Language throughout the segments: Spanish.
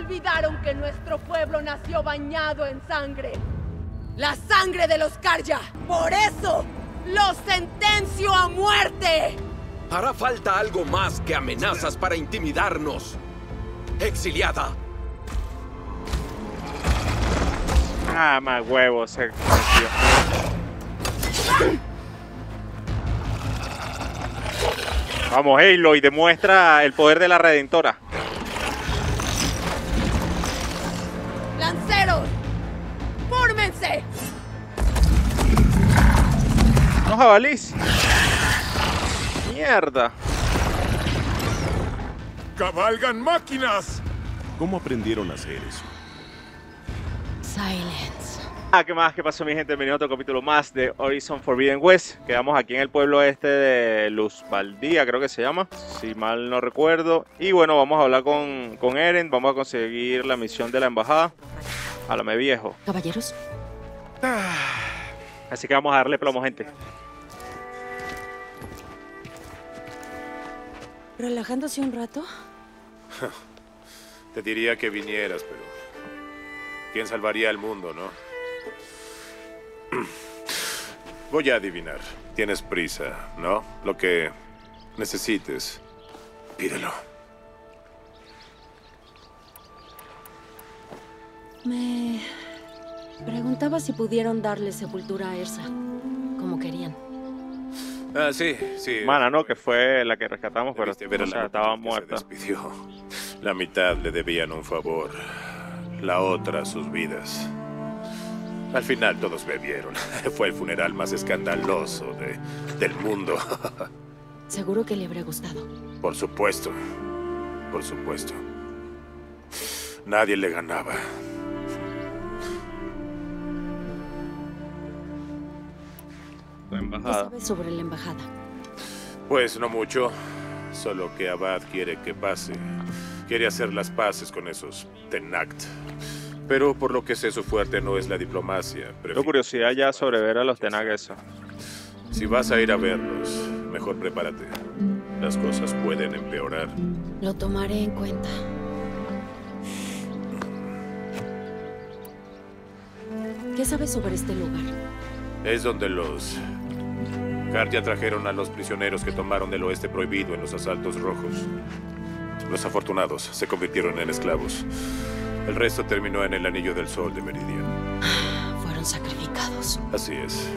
Olvidaron que nuestro pueblo nació bañado en sangre. La sangre de los Karja. Por eso, los sentencio a muerte. Hará falta algo más que amenazas para intimidarnos. Exiliada. Ah, más huevos. Se Vamos, Aloy, demuestra el poder de la Redentora. Jabalís. Mierda. ¡Cabalgan máquinas! ¿Cómo aprendieron a hacer eso? Silence. Ah, ¿qué más? ¿Qué pasó, mi gente? Bienvenido a otro capítulo más de Horizon Forbidden West. Quedamos aquí en el pueblo este de Luz Baldía, creo que se llama, si mal no recuerdo. Y bueno, vamos a hablar con, con Eren, vamos a conseguir la misión de la embajada. Háblame viejo. Caballeros. Así que vamos a darle plomo, gente. ¿Relajándose un rato? Te diría que vinieras, pero... ¿Quién salvaría al mundo, no? Voy a adivinar. Tienes prisa, ¿no? Lo que necesites, pídelo. Me preguntaba si pudieron darle sepultura a Ersa, como querían. Ah, sí, sí. Mana, ¿no? Que fue la que rescatamos, pero o la sea, estaba se muerta. despidió. La mitad le debían un favor, la otra sus vidas. Al final todos bebieron. Fue el funeral más escandaloso de, del mundo. Seguro que le habría gustado. Por supuesto. Por supuesto. Nadie le ganaba. La ¿Qué sabes sobre la embajada? Pues no mucho. Solo que Abad quiere que pase. Quiere hacer las paces con esos Tenact. Pero por lo que sé, su fuerte no es la diplomacia. Tengo curiosidad ya sobre ver a los Tenag eso. Si vas a ir a verlos, mejor prepárate. Las cosas pueden empeorar. Lo tomaré en cuenta. ¿Qué sabes sobre este lugar? Es donde los Karja trajeron a los prisioneros que tomaron el oeste prohibido en los asaltos rojos. Los afortunados se convirtieron en esclavos. El resto terminó en el Anillo del Sol de Meridian. Fueron sacrificados. Así es.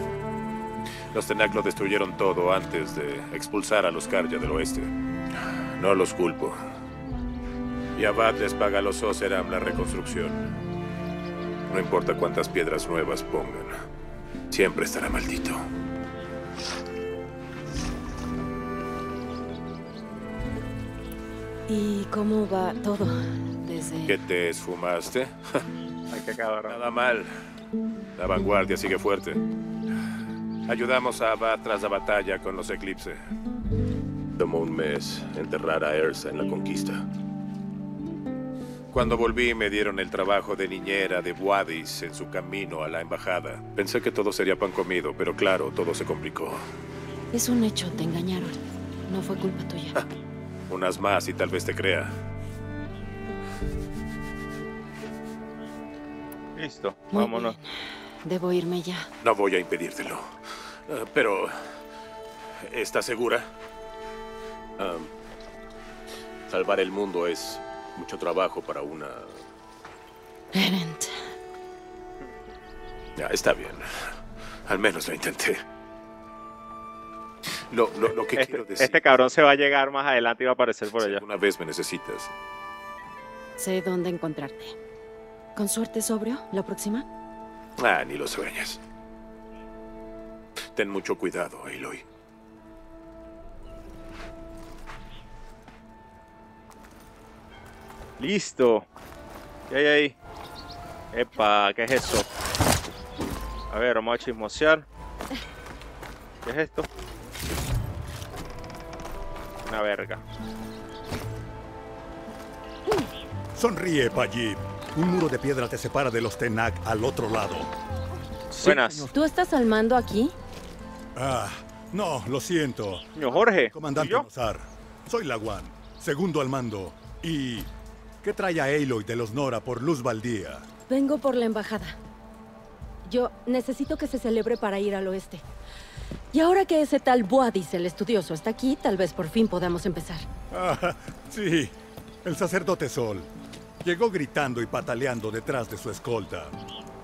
Los Tenak lo destruyeron todo antes de expulsar a los Karja del oeste. No los culpo. Y Abad les paga a los Oseram la reconstrucción. No importa cuántas piedras nuevas pongan. Siempre estará maldito. ¿Y cómo va todo? Desde... ¿Qué te esfumaste? Hay que acabar. Nada mal. La vanguardia sigue fuerte. Ayudamos a Abad tras la batalla con los Eclipse. Tomó un mes enterrar a Ersa en la conquista. Cuando volví me dieron el trabajo de niñera de Wadis en su camino a la embajada. Pensé que todo sería pan comido, pero claro, todo se complicó. Es un hecho, te engañaron. No fue culpa tuya. Unas más y tal vez te crea. Listo, Muy vámonos. bien. Debo irme ya. No voy a impedírtelo. Eh, pero... ¿Estás segura? Ah, salvar el mundo es mucho trabajo para una... Erent. Ya, está bien. Al menos lo intenté. Lo, lo, lo que quiero Este, decir... este cabrón se va a llegar más adelante y va a aparecer por si allá. alguna vez me necesitas. Sé dónde encontrarte. Con suerte sobrio, la próxima. Ah, ni lo sueñes. Ten mucho cuidado, Aloy. Listo. ¿Qué hay ahí? Epa, ¿qué es eso? A ver, vamos a chismosear. ¿Qué es esto? Una verga. Sonríe, Pallib. Un muro de piedra te separa de los Tenak al otro lado. Buenas. ¿Tú estás al mando aquí? Ah, no, lo siento. Señor Jorge. ¿y Comandante yo? Nozar, soy Laguan, segundo al mando. Y ¿Qué trae a Aloy de los Nora por Luz Baldía? Vengo por la embajada. Yo necesito que se celebre para ir al oeste. Y ahora que ese tal Boadis, el estudioso, está aquí, tal vez por fin podamos empezar. Ah, sí, el sacerdote Sol. Llegó gritando y pataleando detrás de su escolta.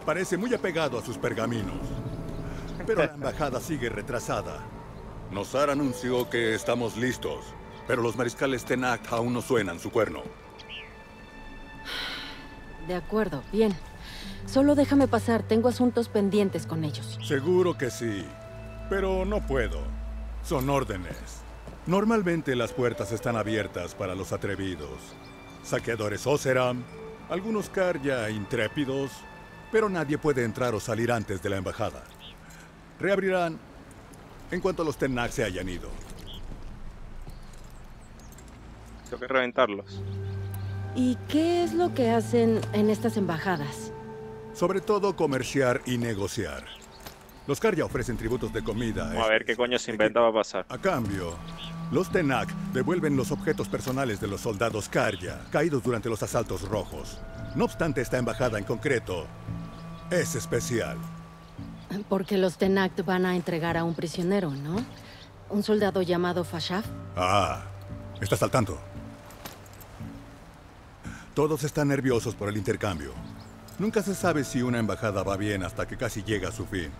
Parece muy apegado a sus pergaminos. Pero la embajada sigue retrasada. Nosar anunció que estamos listos, pero los mariscales Tenac aún no suenan su cuerno. De acuerdo, bien. Solo déjame pasar, tengo asuntos pendientes con ellos. Seguro que sí, pero no puedo. Son órdenes. Normalmente las puertas están abiertas para los atrevidos. Saqueadores Oseram, algunos Karya intrépidos, pero nadie puede entrar o salir antes de la embajada. Reabrirán en cuanto los Tenak se hayan ido. Tengo que reventarlos. ¿Y qué es lo que hacen en estas embajadas? Sobre todo comerciar y negociar. Los Karya ofrecen tributos de comida. A ver qué coño se inventa va a pasar. A cambio, los Tenak devuelven los objetos personales de los soldados Karya, caídos durante los asaltos rojos. No obstante, esta embajada en concreto es especial. Porque los Tenakt van a entregar a un prisionero, ¿no? Un soldado llamado Fashaf. Ah, estás al tanto. Todos están nerviosos por el intercambio. Nunca se sabe si una embajada va bien hasta que casi llega a su fin.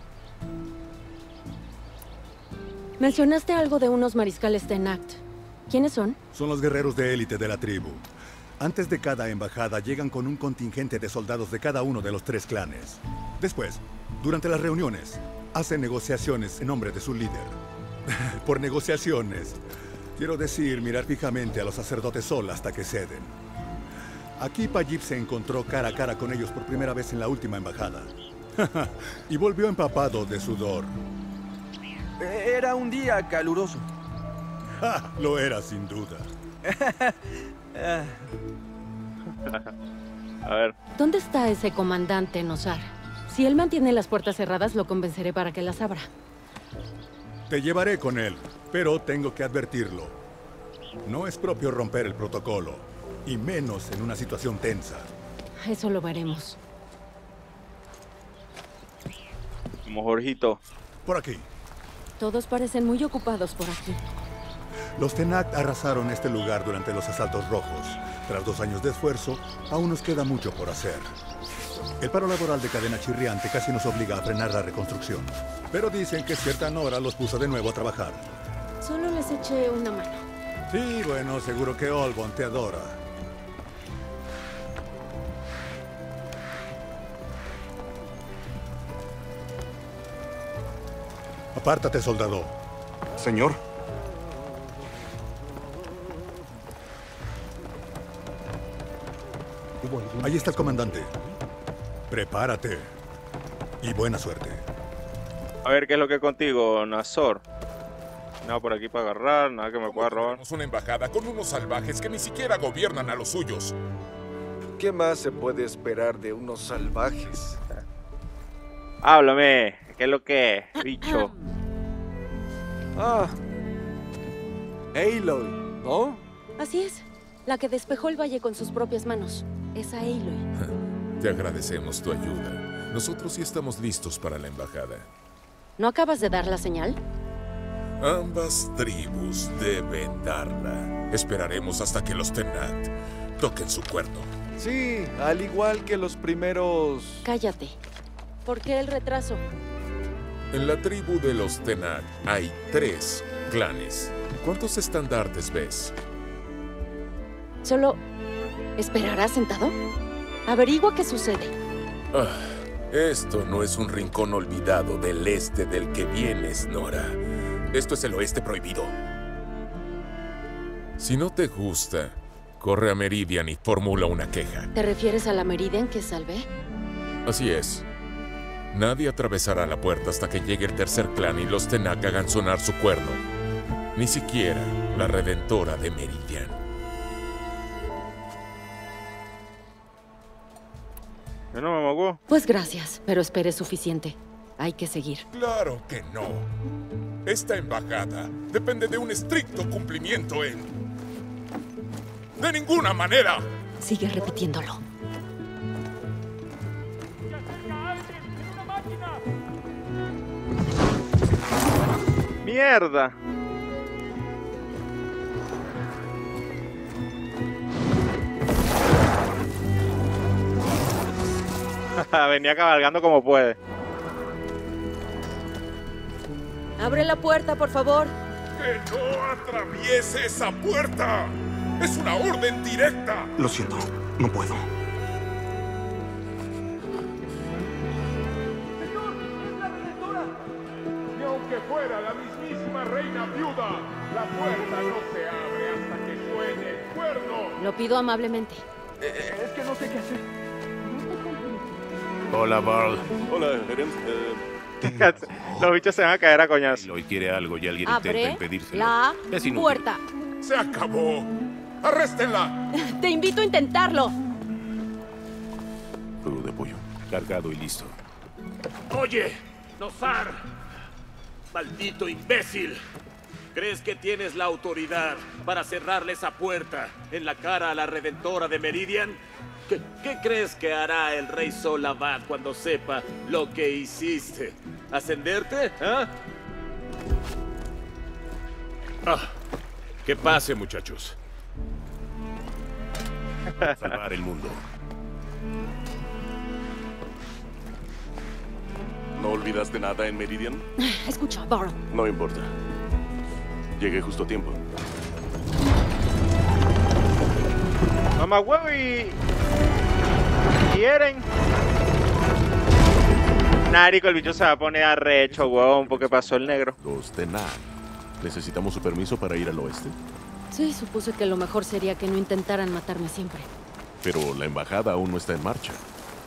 Mencionaste algo de unos mariscales Tenakt. ¿Quiénes son? Son los guerreros de élite de la tribu. Antes de cada embajada llegan con un contingente de soldados de cada uno de los tres clanes. Después, durante las reuniones, hacen negociaciones en nombre de su líder. Por negociaciones, quiero decir mirar fijamente a los sacerdotes Sol hasta que ceden. Aquí Pajib se encontró cara a cara con ellos por primera vez en la última embajada. y volvió empapado de sudor. Era un día caluroso. Ja, Lo era sin duda. A ver, ¿Dónde está ese comandante Nosar? Si él mantiene las puertas cerradas, lo convenceré para que las abra. Te llevaré con él, pero tengo que advertirlo. No es propio romper el protocolo, y menos en una situación tensa. Eso lo veremos. Como Jorgito. Por aquí. Todos parecen muy ocupados por aquí. Los Tenak arrasaron este lugar durante los asaltos rojos. Tras dos años de esfuerzo, aún nos queda mucho por hacer. El paro laboral de cadena chirriante casi nos obliga a frenar la reconstrucción. Pero dicen que cierta Nora los puso de nuevo a trabajar. Solo les eché una mano. Sí, bueno, seguro que Olbon te adora. Apártate, soldado. Señor, Ahí está el comandante. Prepárate. Y buena suerte. A ver qué es lo que es contigo, Nazor. Nada por aquí para agarrar, nada que me pueda robar. tenemos una embajada con unos salvajes que ni siquiera gobiernan a los suyos. ¿Qué más se puede esperar de unos salvajes? Háblame, ¿qué es lo que es, bicho? Ah. Aloy, ¿no? Así es. La que despejó el valle con sus propias manos. Esa Aloy. Te agradecemos tu ayuda. Nosotros sí estamos listos para la embajada. ¿No acabas de dar la señal? Ambas tribus deben darla. Esperaremos hasta que los Tenat toquen su cuerno. Sí, al igual que los primeros... Cállate. ¿Por qué el retraso? En la tribu de los Tenat hay tres clanes. ¿Cuántos estandartes ves? ¿Solo esperarás sentado? Averigua qué sucede. Ah, esto no es un rincón olvidado del este del que vienes, Nora. Esto es el oeste prohibido. Si no te gusta, corre a Meridian y formula una queja. ¿Te refieres a la Meridian que salvé? Así es. Nadie atravesará la puerta hasta que llegue el tercer clan y los Tenak hagan sonar su cuerno. Ni siquiera la redentora de Meridian. Yo no me mogó. Pues gracias, pero esperé suficiente. Hay que seguir. Claro que no. Esta embajada depende de un estricto cumplimiento en... De ninguna manera. Sigue repitiéndolo. ¡Mierda! Venía cabalgando como puede. Abre la puerta, por favor. ¡Que no atraviese esa puerta! ¡Es una orden directa! Lo siento, no puedo. Aunque fuera la mismísima reina viuda, la puerta no se abre hasta que suene el cuerno. Lo pido amablemente. es que no sé qué hacer. Hola, Barl. Hola, Eren. Eh, Los bichos se van a caer a coñazo. Lloyd quiere algo y alguien intenta Abre impedírselo. la Es inútil. puerta. ¡Se acabó! ¡Arréstenla! Te invito a intentarlo. Jugo de pollo. Cargado y listo. Oye, Nozar. Maldito imbécil. ¿Crees que tienes la autoridad para cerrarle esa puerta en la cara a la redentora de Meridian? ¿Qué, crees que hará el rey Solabad cuando sepa lo que hiciste? ¿Ascenderte? ¿Ah? Ah, que pase, muchachos. Salvar el mundo. ¿No olvidaste nada en Meridian? Escucha, Barl. No importa. Llegué justo a tiempo. Mamá huevo y. Quieren. Narico, el bicho se va a poner arrecho, huevón, porque pasó el negro. Los Tenag. ¿Necesitamos su permiso para ir al oeste? Sí, supuse que lo mejor sería que no intentaran matarme siempre. Pero la embajada aún no está en marcha.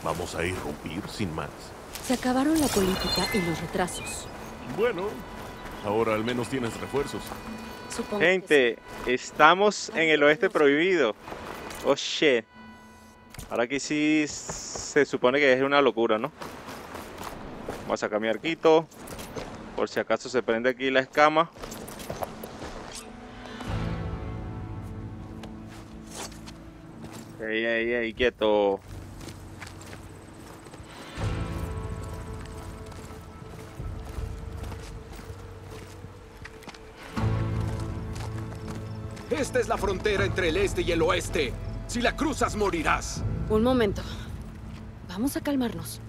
Vamos a irrumpir sin más. Se acabaron la política y los retrasos. Bueno, ahora al menos tienes refuerzos. Supongo que Gente, estamos en el oeste prohibido. Oh shit. Ahora aquí sí se supone que es una locura, ¿no? Vamos a sacar mi arquito. Por si acaso se prende aquí la escama. Ey, ey, ey, quieto. Esta es la frontera entre el este y el oeste. Si la cruzas, morirás. Un momento. Vamos a calmarnos.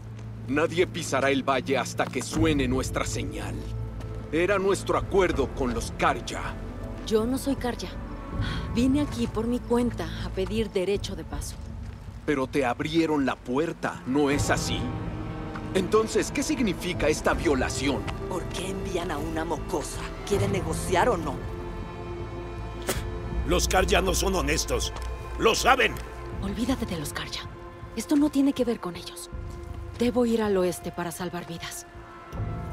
Nadie pisará el valle hasta que suene nuestra señal. Era nuestro acuerdo con los Karja. Yo no soy Karja. Vine aquí por mi cuenta a pedir derecho de paso. Pero te abrieron la puerta, ¿no es así? Entonces, ¿qué significa esta violación? ¿Por qué envían a una mocosa? ¿Quieren negociar o no? Los Karja no son honestos. ¡Lo saben! Olvídate de los Karja. Esto no tiene que ver con ellos. Debo ir al oeste para salvar vidas.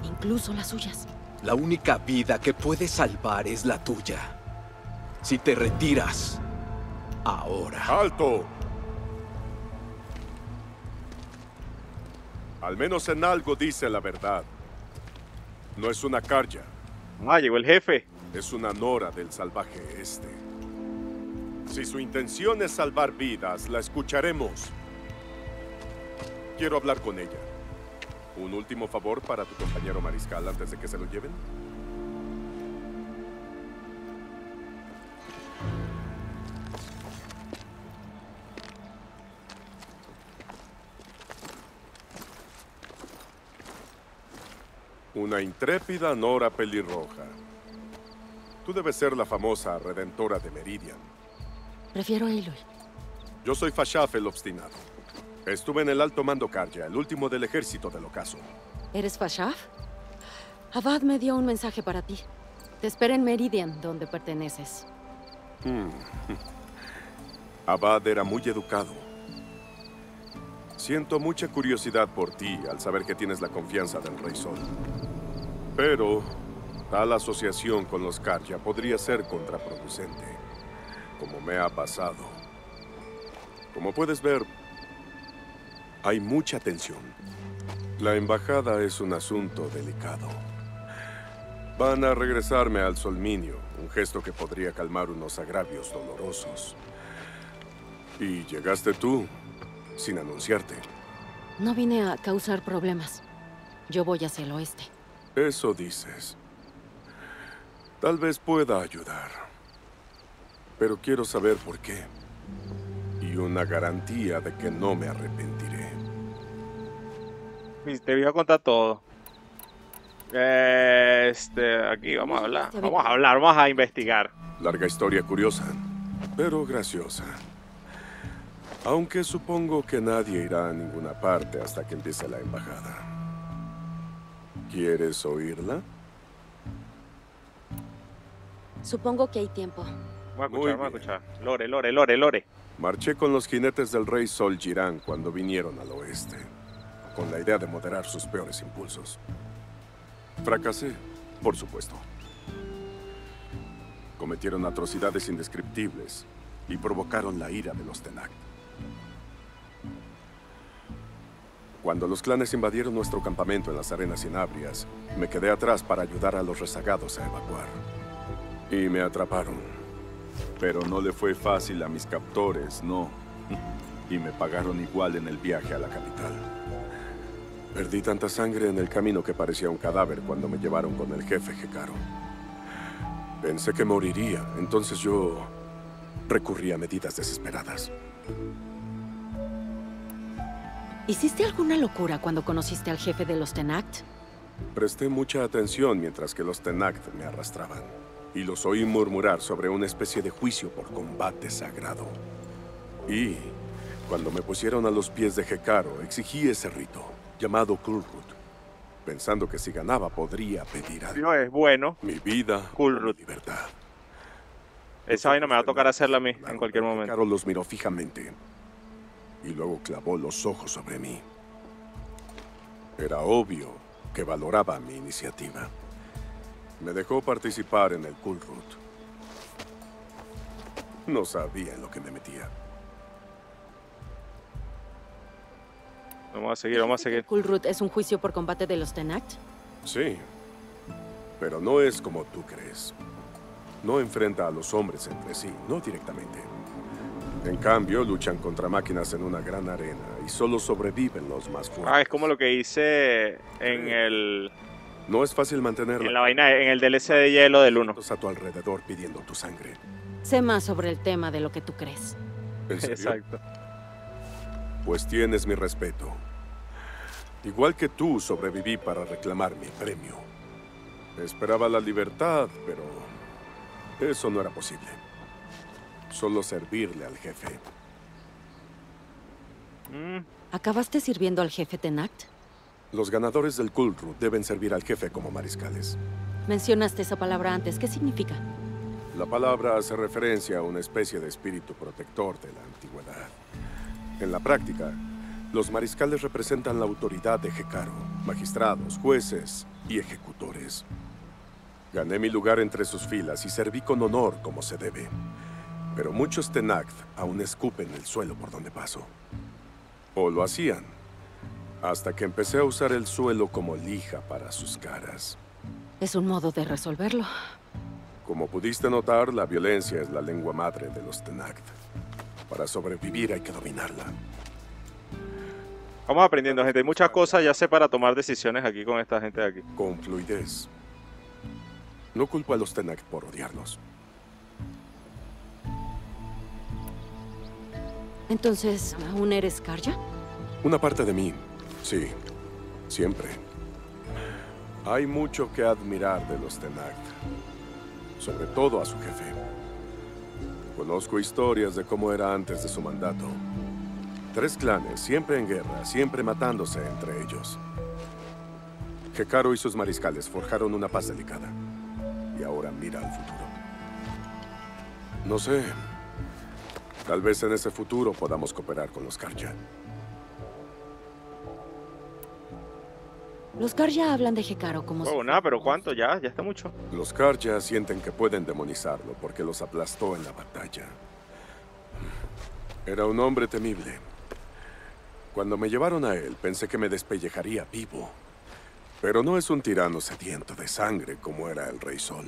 Incluso las suyas. La única vida que puedes salvar es la tuya. Si te retiras, ahora. ¡Alto! Al menos en algo dice la verdad. No es una Karja. Ah, llegó el jefe. Es una Nora del salvaje este. Si su intención es salvar vidas, la escucharemos. Quiero hablar con ella. ¿Un último favor para tu compañero mariscal antes de que se lo lleven? Una intrépida Nora pelirroja. Tú debes ser la famosa redentora de Meridian. Prefiero a Aloy. Yo soy Fashaf el obstinado. Estuve en el alto mando Karja, el último del ejército del ocaso. ¿Eres Fashaf? Abad me dio un mensaje para ti. Te espera en Meridian, donde perteneces. Hmm. Abad era muy educado. Siento mucha curiosidad por ti al saber que tienes la confianza del Rey Sol. Pero tal asociación con los Karja podría ser contraproducente, como me ha pasado. Como puedes ver, hay mucha tensión. La embajada es un asunto delicado. Van a regresarme al Solminio, un gesto que podría calmar unos agravios dolorosos. Y llegaste tú, sin anunciarte. No vine a causar problemas. Yo voy hacia el oeste. Eso dices. Tal vez pueda ayudar. Pero quiero saber por qué. Y una garantía de que no me arrepentiré. Te voy a contar todo. Este, aquí vamos a hablar. Vamos a hablar, vamos a investigar. Larga historia curiosa, pero graciosa. Aunque supongo que nadie irá a ninguna parte hasta que empiece la embajada. ¿Quieres oírla? Supongo que hay tiempo. Vamos a escuchar, vamos a escuchar. Lore, Lore, Lore, Lore. Marché con los jinetes del rey Sol Girán cuando vinieron al oeste, con la idea de moderar sus peores impulsos. Fracasé, por supuesto. Cometieron atrocidades indescriptibles y provocaron la ira de los Tenak. Cuando los clanes invadieron nuestro campamento en las arenas inabrias, me quedé atrás para ayudar a los rezagados a evacuar. Y me atraparon. Pero no le fue fácil a mis captores, no. Y me pagaron igual en el viaje a la capital. Perdí tanta sangre en el camino que parecía un cadáver cuando me llevaron con el jefe Hekaro. Pensé que moriría, entonces yo recurrí a medidas desesperadas. ¿Hiciste alguna locura cuando conociste al jefe de los Tenact? Presté mucha atención mientras que los Tenact me arrastraban. Y los oí murmurar sobre una especie de juicio por combate sagrado. Y, cuando me pusieron a los pies de Hekaro, exigí ese rito, llamado Kulrut, pensando que si ganaba podría pedir algo. No es bueno. Mi vida, Kulrut. mi libertad. Esa vaina me va a tocar hacerla a mí en cualquier momento. Hekaro los miró fijamente y luego clavó los ojos sobre mí. Era obvio que valoraba mi iniciativa. Me dejó participar en el Kulrut. No sabía en lo que me metía. Vamos a seguir, vamos a seguir. ¿Kulrut es un juicio por combate de los Tenact? Sí, pero no es como tú crees. No enfrenta a los hombres entre sí, no directamente. En cambio, luchan contra máquinas en una gran arena y solo sobreviven los más fuertes. Ah, es como lo que hice en el... No es fácil mantenerla. En la vaina, en el DLC de hielo del 1. a tu alrededor pidiendo tu sangre. Sé más sobre el tema de lo que tú crees. ¿En serio? Exacto. Pues tienes mi respeto. Igual que tú, sobreviví para reclamar mi premio. Esperaba la libertad, pero eso no era posible. Solo servirle al jefe. Mm. ¿Acabaste sirviendo al jefe Tenact? Los ganadores del Kulrut deben servir al jefe como mariscales. Mencionaste esa palabra antes. ¿Qué significa? La palabra hace referencia a una especie de espíritu protector de la antigüedad. En la práctica, los mariscales representan la autoridad de Hekaro, magistrados, jueces y ejecutores. Gané mi lugar entre sus filas y serví con honor como se debe. Pero muchos Tenact aún escupen el suelo por donde paso. O lo hacían, hasta que empecé a usar el suelo como lija para sus caras. Es un modo de resolverlo. Como pudiste notar, la violencia es la lengua madre de los Tenact. Para sobrevivir hay que dominarla. Vamos aprendiendo, gente. Hay muchas cosas, ya sé, para tomar decisiones aquí con esta gente de aquí. Con fluidez. No culpo a los Tenact por odiarnos. Entonces, ¿aún eres Karja? Una parte de mí, sí. Siempre. Hay mucho que admirar de los Tenact. Sobre todo a su jefe. Conozco historias de cómo era antes de su mandato. Tres clanes, siempre en guerra, siempre matándose entre ellos. Hekaro y sus mariscales forjaron una paz delicada. Y ahora mira al futuro. No sé. Tal vez en ese futuro podamos cooperar con los Karja. Los Karja hablan de Hekaro como... Oh, nada, pero ¿cuánto? Ya, ya está mucho. Los Karja sienten que pueden demonizarlo porque los aplastó en la batalla. Era un hombre temible. Cuando me llevaron a él, pensé que me despellejaría vivo. Pero no es un tirano sediento de sangre como era el Rey Sol.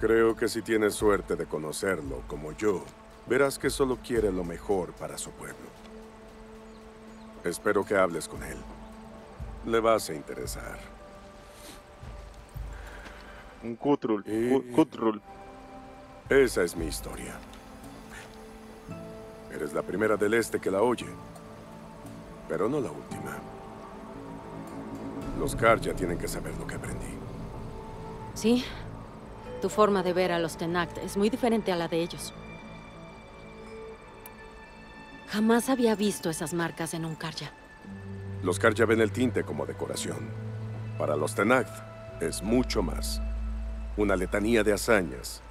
Creo que si tienes suerte de conocerlo como yo, Verás que solo quiere lo mejor para su pueblo. Espero que hables con él. Le vas a interesar. Un Cutrul. Cutrul. Esa es mi historia. Eres la primera del este que la oye. Pero no la última. Los Karja tienen que saber lo que aprendí. Sí. Tu forma de ver a los Tenakt es muy diferente a la de ellos. Jamás había visto esas marcas en un Karja. Los Karja ven el tinte como decoración. Para los Tenakt es mucho más. Una letanía de hazañas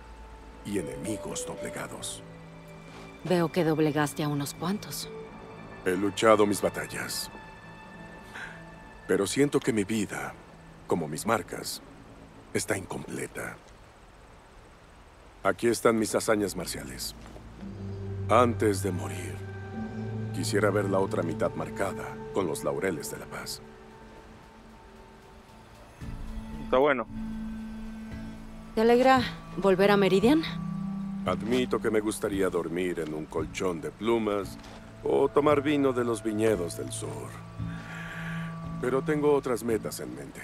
y enemigos doblegados. Veo que doblegaste a unos cuantos. He luchado mis batallas. Pero siento que mi vida, como mis marcas, está incompleta. Aquí están mis hazañas marciales. Antes de morir, quisiera ver la otra mitad marcada con los laureles de la paz. Está bueno. ¿Te alegra volver a Meridian? Admito que me gustaría dormir en un colchón de plumas o tomar vino de los viñedos del sur. Pero tengo otras metas en mente.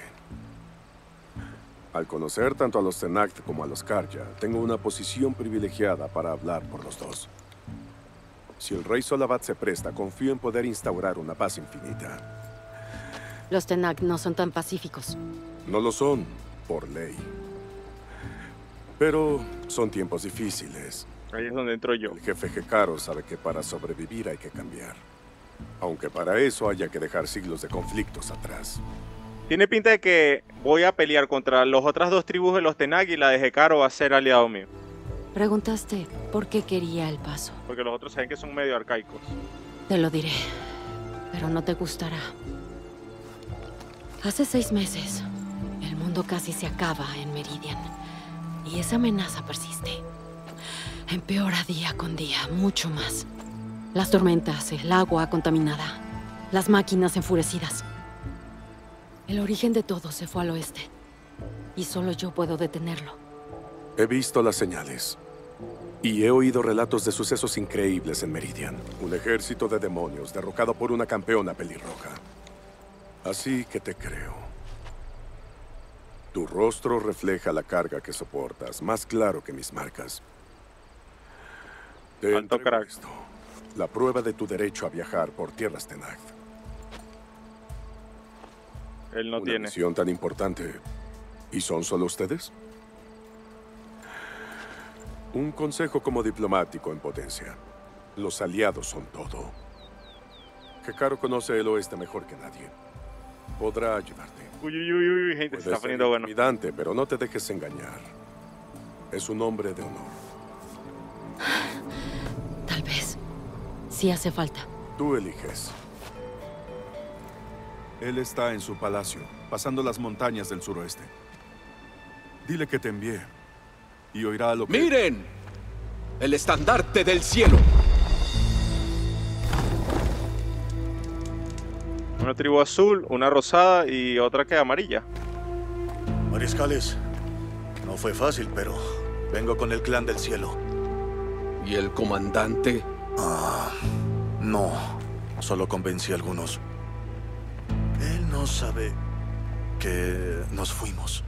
Al conocer tanto a los Tenakt como a los Karja, tengo una posición privilegiada para hablar por los dos. Si el rey Solabat se presta, confío en poder instaurar una paz infinita. Los Tenakt no son tan pacíficos. No lo son, por ley. Pero son tiempos difíciles. Ahí es donde entro yo. El jefe Gekaro sabe que para sobrevivir hay que cambiar. Aunque para eso haya que dejar siglos de conflictos atrás. Tiene pinta de que voy a pelear contra las otras dos tribus de los Tenag y la de Gekaro va a ser aliado mío. Preguntaste por qué quería el paso. Porque los otros saben que son medio arcaicos. Te lo diré, pero no te gustará. Hace seis meses, el mundo casi se acaba en Meridian. Y esa amenaza persiste. Empeora día con día, mucho más. Las tormentas, el agua contaminada, las máquinas enfurecidas. El origen de todo se fue al oeste. Y solo yo puedo detenerlo. He visto las señales. Y he oído relatos de sucesos increíbles en Meridian. Un ejército de demonios derrocado por una campeona pelirroja. Así que te creo. Tu rostro refleja la carga que soportas, más claro que mis marcas. Te entrego esto, la prueba de tu derecho a viajar por tierras Tenagt. Él no Una tiene. misión tan importante. ¿Y son solo ustedes? Un consejo como diplomático en potencia. Los aliados son todo. Hekaro conoce el oeste mejor que nadie. Podrá ayudarte. Uy, uy, uy, uy, gente, se está poniendo bueno. pero no te dejes engañar. Es un hombre de honor. Tal vez. Si hace falta. Tú eliges. Él está en su palacio, pasando las montañas del suroeste. Dile que te envié. Y oirá lo que... ¡Miren! El estandarte del cielo. Una tribu azul, una rosada y otra que amarilla. Mariscales, no fue fácil, pero vengo con el clan del cielo. ¿Y el comandante? Ah, no. Solo convencí a algunos. Él no sabe que nos fuimos.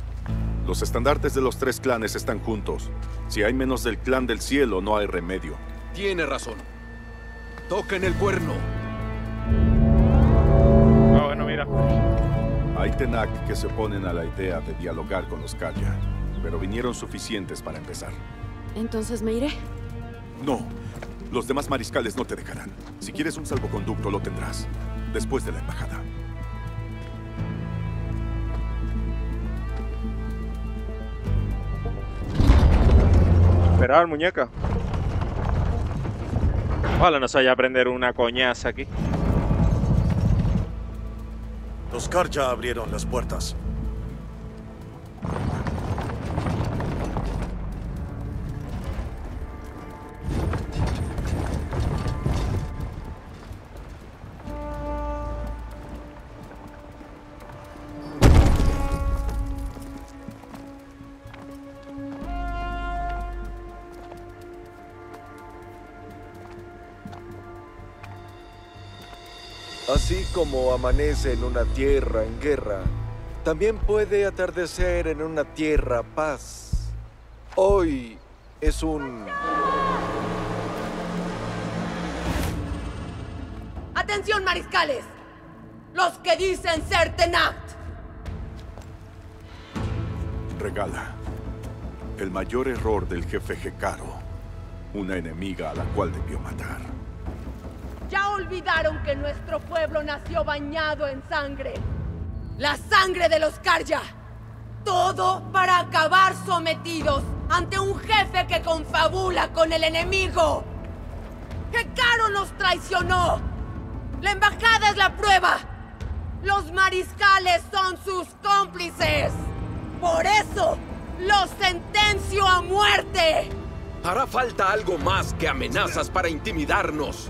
Los estandartes de los tres clanes están juntos. Si hay menos del clan del cielo, no hay remedio. Tiene razón. Toquen el cuerno. Ah, bueno, mira. Hay Tenak que se oponen a la idea de dialogar con los Kaya, pero vinieron suficientes para empezar. Entonces me iré. No, los demás mariscales no te dejarán. Si quieres un salvoconducto, lo tendrás. Después de la embajada. Esperar, muñeca. Ojalá no se vaya a prender una coñaza aquí. Los Karja abrieron las puertas. Como amanece en una tierra en guerra, también puede atardecer en una tierra paz. Hoy es un... ¡Atención, mariscales! Los que dicen ser Tenat. Regala. El mayor error del jefe Hekaro. Una enemiga a la cual debió matar. Olvidaron que nuestro pueblo nació bañado en sangre. La sangre de los Karja. Todo para acabar sometidos ante un jefe que confabula con el enemigo. Hekaro nos traicionó. La embajada es la prueba. Los mariscales son sus cómplices. Por eso, los sentencio a muerte. Hará falta algo más que amenazas para intimidarnos.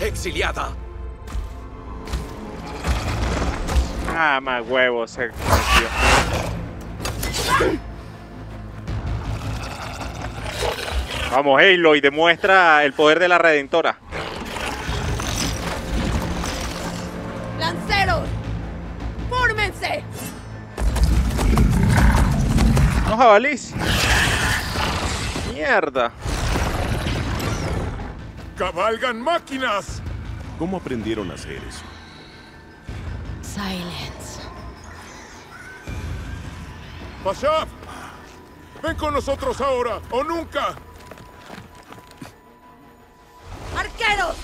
Exiliada. Ah, más huevos. Se... Vamos, Halo, y demuestra el poder de la Redentora. ¡Lanceros! ¡Fórmense! No jabalís. Mierda. ¡Cabalgan máquinas! ¿Cómo aprendieron a hacer eso? Silence. ¡Pashab! ¡Ven con nosotros ahora o nunca! ¡Arqueros!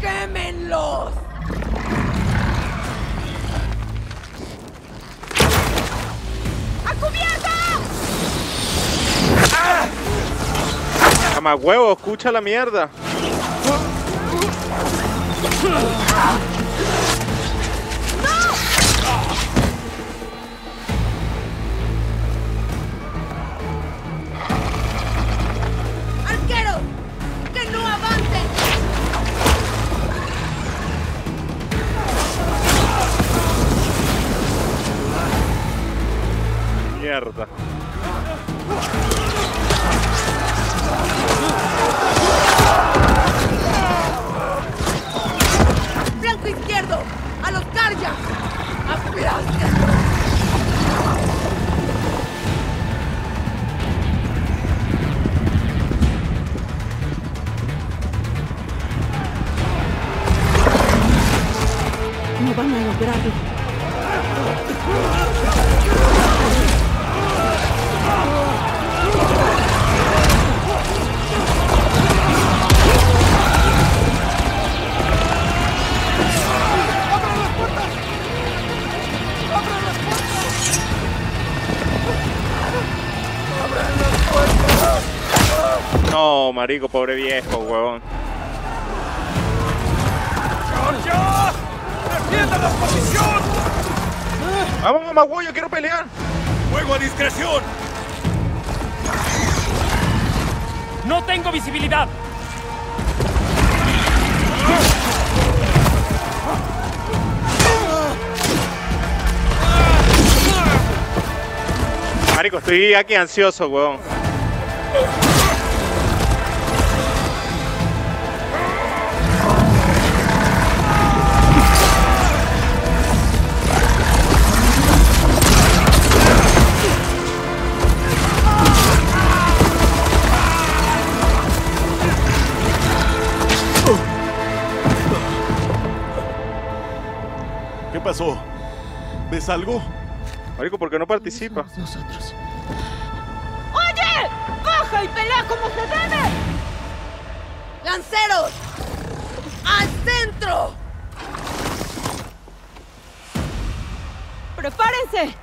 ¡Quémenlos! ¡A cubierta! Mamá huevo, escucha la mierda. ¡Que no! Mierda. Marico, pobre viejo, huevón. ¡Defienda la posición! Vamos, mamá yo quiero pelear. ¡Fuego a discreción! ¡No tengo visibilidad! Marico, estoy aquí ansioso, huevón. ¿Ves algo? Marico, ¿por qué no participa? Nosotros. ¡Oye! ¡Baja y pelea como se debe! ¡Lanceros! ¡Al centro! ¡Prepárense!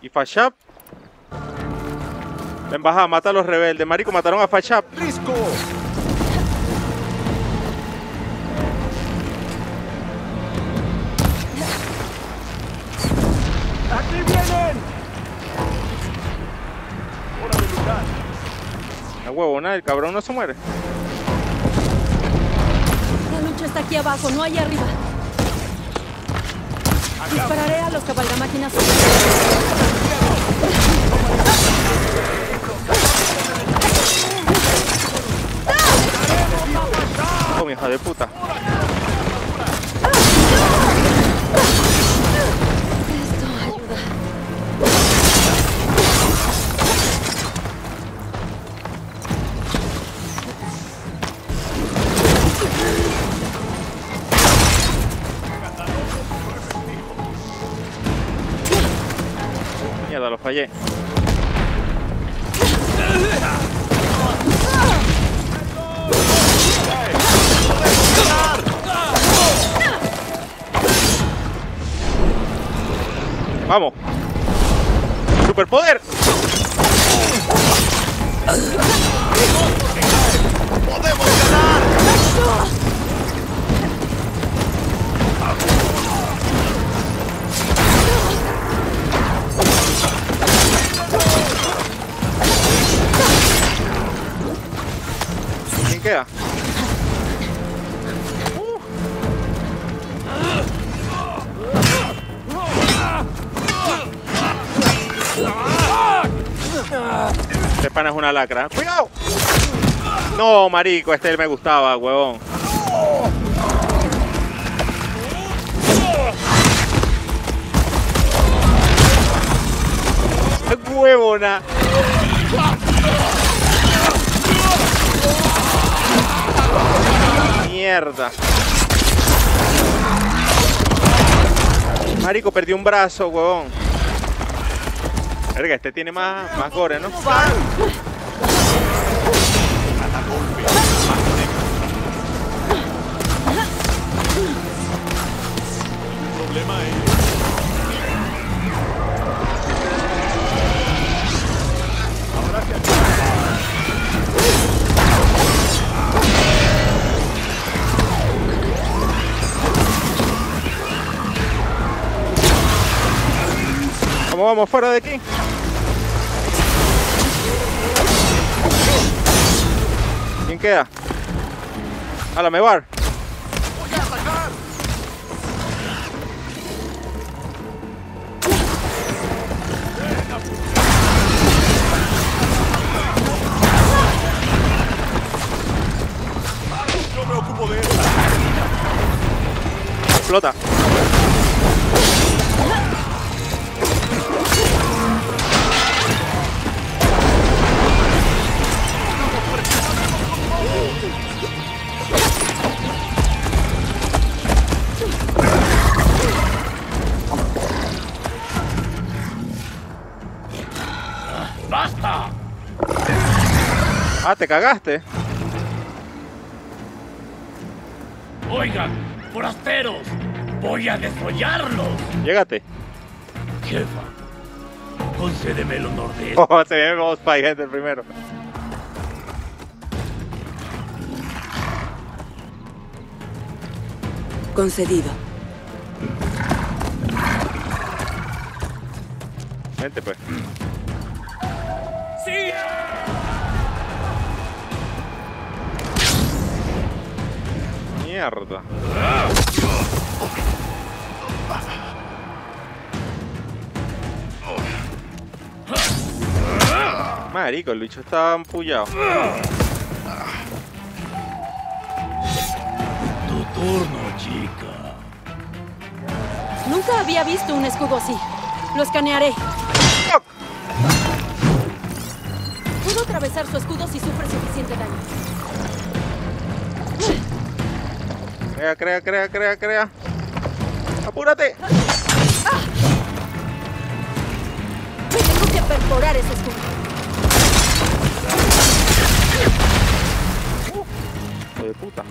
¿Y Fashab? La embajada mata a los rebeldes. Marico, mataron a Fashab. ¡Risco! huevona, el cabrón no se muere. La lucha está aquí abajo, no allá arriba. Dispararé a los cabalgamáquinas. Oh, mi hija de puta. Mierda, lo fallé. Vamos. Superpoder. Una lacra. ¡Cuidado! No, marico, este me gustaba, huevón. ¡Huevona! Mierda. Marico, perdí un brazo, huevón. Verga, este tiene más, más gore, ¿no? vamos, fuera de aquí. ¿Quién queda? A la Mebar. Explota. Te cagaste. Oigan, forasteros, voy a desollarlos. Llégate. Jefa, concédeme el honor de Oh, se viene Boss Pie, gente, el primero. Concedido. Vente, pues. ¡Sí! Mierda. Marico, el bicho está ampullado. Tu turno, chica. Nunca había visto un escudo así. Lo escanearé. Puedo atravesar su escudo si sufre suficiente daño. Crea, crea, crea, crea, crea. ¡Apúrate! Tengo que perforar ese escudo. Hijo de puta.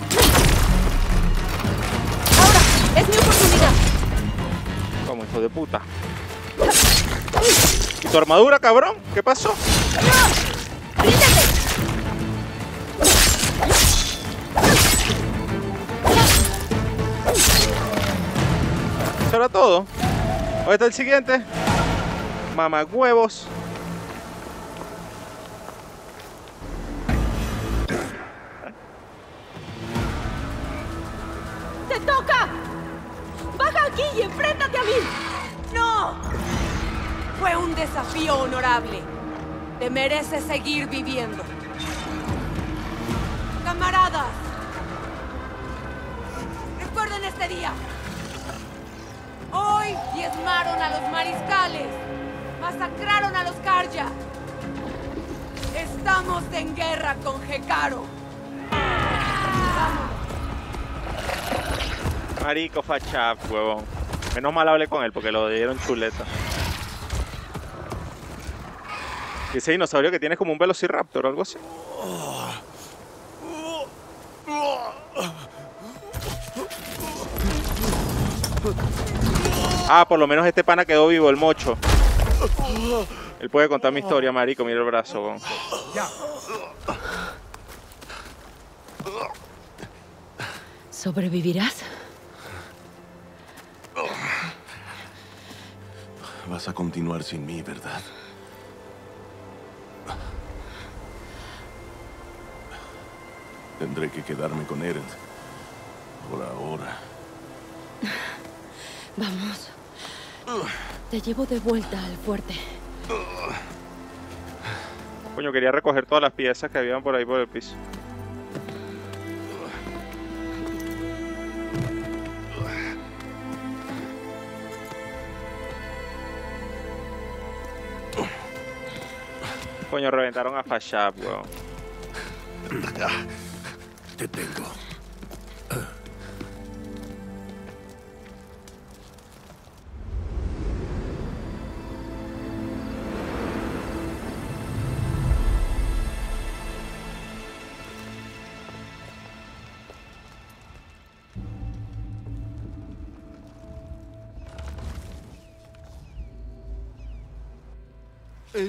Ahora, es mi oportunidad. Como hijo de puta. ¿Y tu armadura, cabrón? ¿Qué pasó? ¿Eso era todo? ¿Dónde está el siguiente? Mamagüevos. ¡Te toca! ¡Baja aquí y enfréntate a mí! ¡No! Fue un desafío honorable. Te mereces seguir viviendo. Camaradas, Recuerden este día. Hoy diezmaron a los mariscales. Masacraron a los Karja. Estamos en guerra con Hekaro. Marico Fachap, huevón. Menos mal hablé con él porque lo dieron chuleta. Y ese dinosaurio que tiene como un velociraptor o algo así. Ah, por lo menos este pana quedó vivo, el mocho. Él puede contar mi historia, marico. Mira el brazo. ¿Sobrevivirás? Vas a continuar sin mí, ¿verdad? Tendré que quedarme con Eren. Por ahora. Vamos. Te llevo de vuelta al fuerte. Coño, quería recoger todas las piezas que habían por ahí por el piso. Coño, reventaron a Fashab, weón. Te tengo.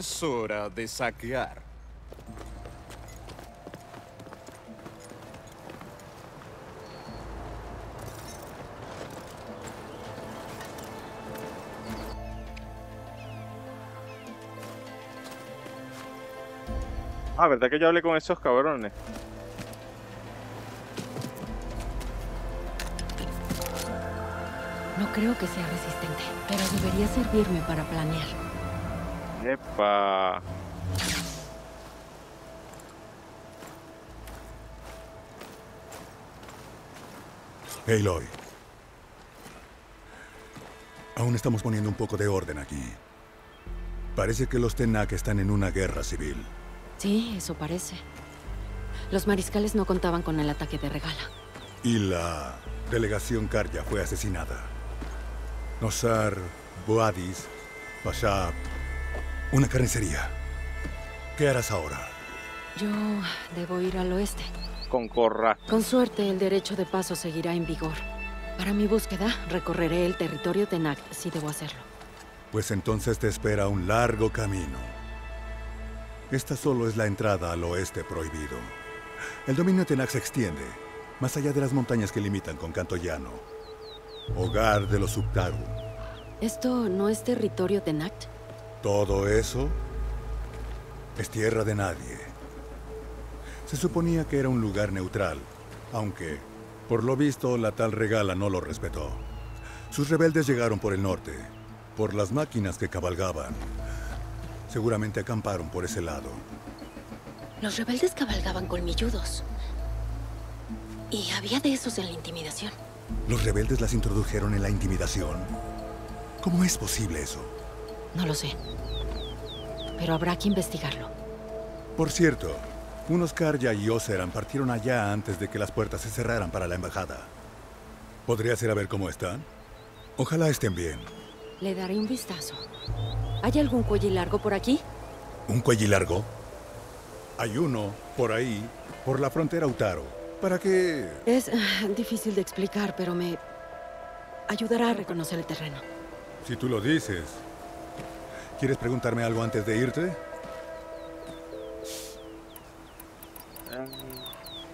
Es hora de saquear. Ah, ¿verdad que yo hablé con esos cabrones? No creo que sea resistente, pero debería servirme para planear. Aloy. Aún estamos poniendo un poco de orden aquí. Parece que los Tenak están en una guerra civil. Sí, eso parece. Los mariscales no contaban con el ataque de regala. Y la delegación Karya fue asesinada. Nosar, Boadis, Bashab. Una carnicería. ¿Qué harás ahora? Yo debo ir al oeste. Con Corra. Con suerte, el derecho de paso seguirá en vigor. Para mi búsqueda, recorreré el territorio Tenak si debo hacerlo. Pues entonces te espera un largo camino. Esta solo es la entrada al oeste prohibido. El dominio Tenak se extiende, más allá de las montañas que limitan con Canto Llano. Hogar de los Subtaru. ¿Esto no es territorio Tenak? Todo eso es tierra de nadie. Se suponía que era un lugar neutral, aunque, por lo visto, la tal regala no lo respetó. Sus rebeldes llegaron por el norte, por las máquinas que cabalgaban. Seguramente acamparon por ese lado. Los rebeldes cabalgaban colmilludos. Y había de esos en la intimidación. ¿Los rebeldes las introdujeron en la intimidación? ¿Cómo es posible eso? No lo sé. Pero habrá que investigarlo. Por cierto, unos Karja y Oseran partieron allá antes de que las puertas se cerraran para la embajada. ¿Podrías ir a ver cómo están? Ojalá estén bien. Le daré un vistazo. ¿Hay algún cuello largo por aquí? ¿Un cuello largo? Hay uno, por ahí, por la frontera Utaro. ¿Para qué? Es ah, difícil de explicar, pero me ayudará a reconocer el terreno. Si tú lo dices. ¿Quieres preguntarme algo antes de irte?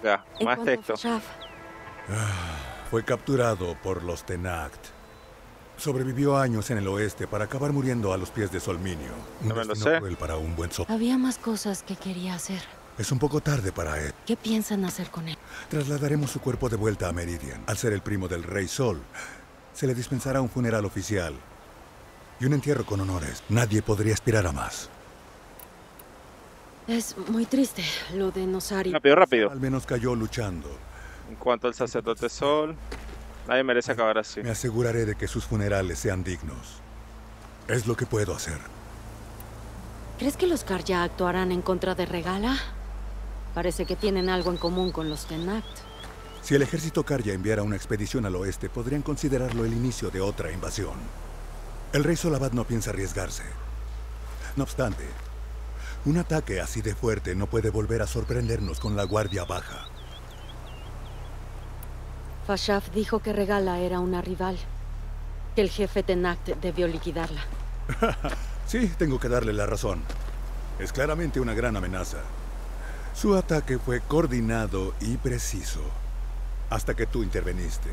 Ya, En más texto. Ah, Fue capturado por los Tenakt. Sobrevivió años en el oeste para acabar muriendo a los pies de Solminio. Un No me lo sé. cruel para un buen so. había más cosas que quería hacer. Es un poco tarde para él. ¿Qué piensan hacer con él? Trasladaremos su cuerpo de vuelta a Meridian. Al ser el primo del Rey Sol, se le dispensará un funeral oficial y un entierro con honores. Nadie podría aspirar a más. Es muy triste lo de Nosari. Rápido, rápido. Al menos cayó luchando. En cuanto al sacerdote Sol. Nadie merece acabar así. Me aseguraré de que sus funerales sean dignos. Es lo que puedo hacer. ¿Crees que los Karja actuarán en contra de Regala? Parece que tienen algo en común con los Tenakt. Si el ejército Karja enviara una expedición al oeste, podrían considerarlo el inicio de otra invasión. El rey Solabad no piensa arriesgarse. No obstante, un ataque así de fuerte no puede volver a sorprendernos con la guardia baja. Fashaf dijo que Regala era una rival. Que el jefe Tenakt debió liquidarla. sí, tengo que darle la razón. Es claramente una gran amenaza. Su ataque fue coordinado y preciso. Hasta que tú interveniste.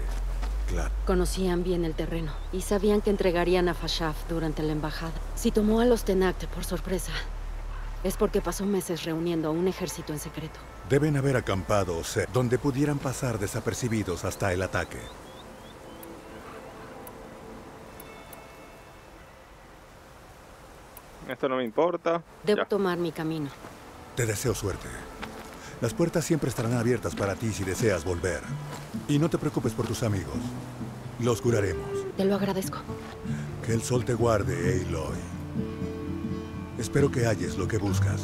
Claro. Conocían bien el terreno y sabían que entregarían a Fashaf durante la embajada. Si tomó a los Tenakt por sorpresa, es porque pasó meses reuniendo a un ejército en secreto. Deben haber acampado o donde pudieran pasar desapercibidos hasta el ataque. Esto no me importa. Debo tomar mi camino. Te deseo suerte. Las puertas siempre estarán abiertas para ti si deseas volver. Y no te preocupes por tus amigos. Los curaremos. Te lo agradezco. Que el sol te guarde, Aloy. Espero que halles lo que buscas.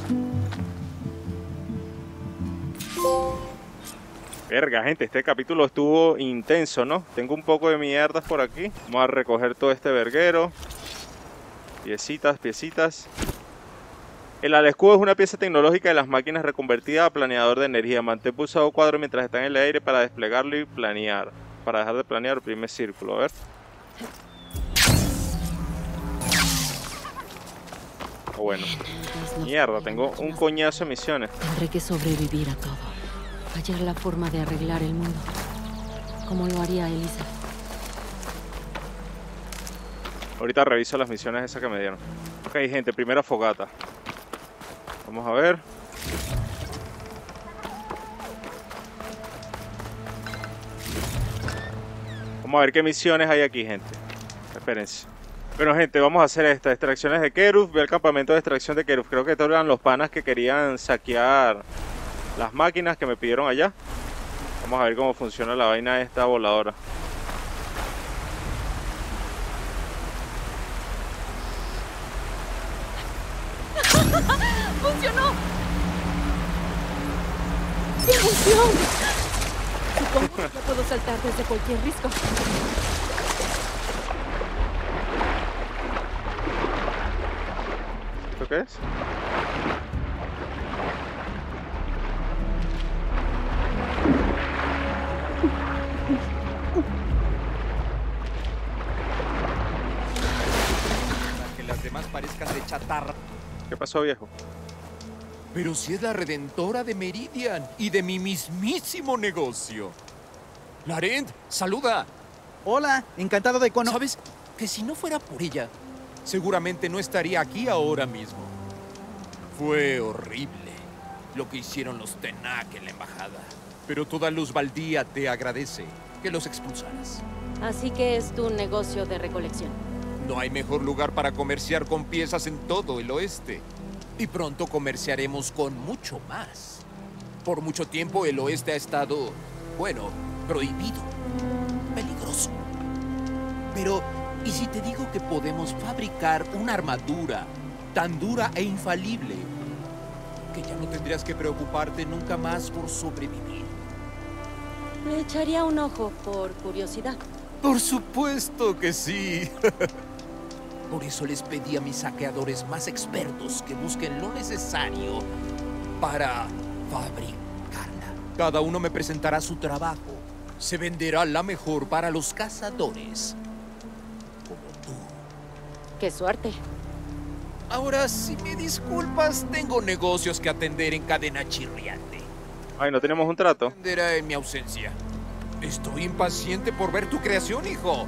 Verga, gente, este capítulo estuvo intenso, ¿no? Tengo un poco de mierdas por aquí. Vamos a recoger todo este verguero. Piecitas, piecitas. El alescudo es una pieza tecnológica de las máquinas reconvertida a planeador de energía. Mantén pulsado cuadro mientras está en el aire para desplegarlo y planear. Para dejar de planear, oprime círculo. A ver. Oh, bueno. Mierda, tengo un coñazo de misiones. Tendré que sobrevivir a todo hallar la forma de arreglar el mundo, como lo haría Elisa. Ahorita reviso las misiones esas que me dieron. Ok, gente, primera fogata. Vamos a ver. Vamos a ver qué misiones hay aquí, gente. Espérense. Bueno, gente, vamos a hacer estas extracciones de Keruf. Ve al campamento de extracción de Keruf. Creo que estos eran los panas que querían saquear las máquinas que me pidieron allá. Vamos a ver cómo funciona la vaina de esta voladora. ¡Funcionó! ¡Qué emoción! Supongo que puedo saltar desde cualquier risco. ¿Esto qué es? parezcan de chatarra. ¿Qué pasó, viejo? Pero si es la redentora de Meridian y de mi mismísimo negocio. Larent, saluda. Hola, encantado de conocer. ¿Sabes? Que si no fuera por ella, seguramente no estaría aquí ahora mismo. Fue horrible lo que hicieron los Tenak en la embajada. Pero toda Luz Baldía te agradece que los expulsaras. Así que es tu negocio de recolección. No hay mejor lugar para comerciar con piezas en todo el oeste. Y pronto comerciaremos con mucho más. Por mucho tiempo el oeste ha estado, bueno, prohibido. Peligroso. Pero, ¿y si te digo que podemos fabricar una armadura tan dura e infalible que ya no tendrías que preocuparte nunca más por sobrevivir? Le echaría un ojo por curiosidad. Por supuesto que sí. Por eso les pedí a mis saqueadores más expertos que busquen lo necesario para fabricarla. Cada uno me presentará su trabajo. Se venderá la mejor para los cazadores. Como tú. ¡Qué suerte! Ahora, si me disculpas, tengo negocios que atender en cadena chirriante. Ay, ¿no tenemos un trato? Atenderá en mi ausencia. Estoy impaciente por ver tu creación, hijo.